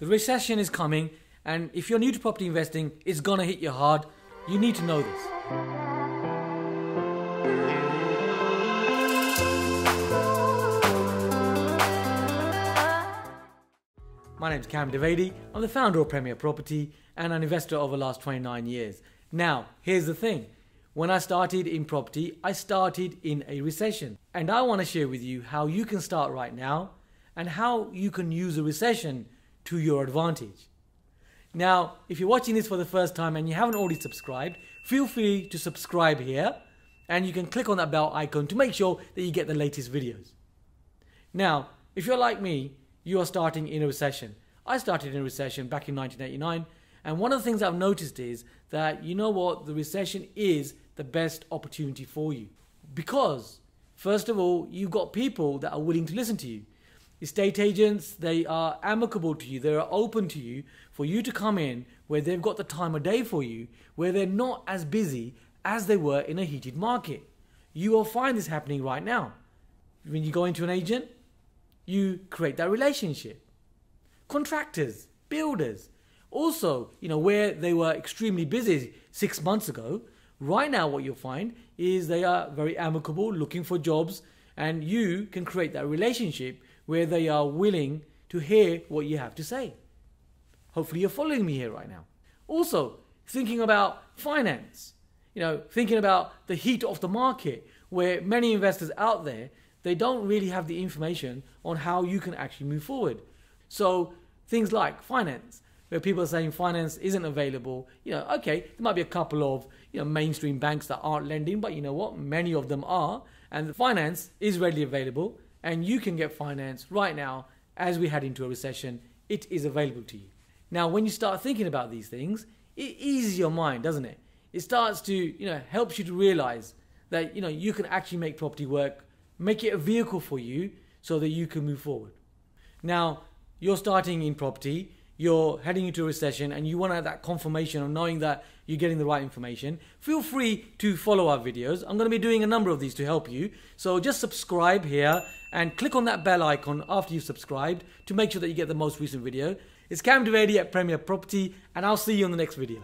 The recession is coming, and if you're new to property investing, it's gonna hit you hard. You need to know this. My name is Kam Dovedi. I'm the founder of Premier Property and an investor over the last 29 years. Now, here's the thing. When I started in property, I started in a recession. And I want to share with you how you can start right now and how you can use a recession to your advantage. Now, if you're watching this for the first time and you haven't already subscribed, feel free to subscribe here and you can click on that bell icon to make sure that you get the latest videos. Now, if you're like me, you are starting in a recession. I started in a recession back in 1989, and one of the things I've noticed is that you know what, the recession is the best opportunity for you. Because, first of all, you've got people that are willing to listen to you. Estate agents, they are amicable to you, they are open to you for you to come in where they've got the time of day for you, where they're not as busy as they were in a heated market. You will find this happening right now. When you go into an agent, you create that relationship. Contractors, builders, also, you know, where they were extremely busy six months ago, right now what you'll find is they are very amicable, looking for jobs, and you can create that relationship where they are willing to hear what you have to say. Hopefully, you're following me here right now. Also, thinking about finance, you know, thinking about the heat of the market, where many investors out there they don't really have the information on how you can actually move forward. So things like finance, where people are saying finance isn't available, you know, okay, there might be a couple of you know mainstream banks that aren't lending, but you know what, many of them are, and finance is readily available, and you can get finance right now as we head into a recession. It is available to you. Now, when you start thinking about these things, it eases your mind, doesn't it? It starts to, you know, helps you to realize that you know you can actually make property work make it a vehicle for you so that you can move forward. Now, you're starting in property, you're heading into a recession, and you want to have that confirmation of knowing that you're getting the right information. Feel free to follow our videos. I'm going to be doing a number of these to help you. So just subscribe here and click on that bell icon after you've subscribed to make sure that you get the most recent video. It's Kam Dovedi at Premier Property, and I'll see you on the next video.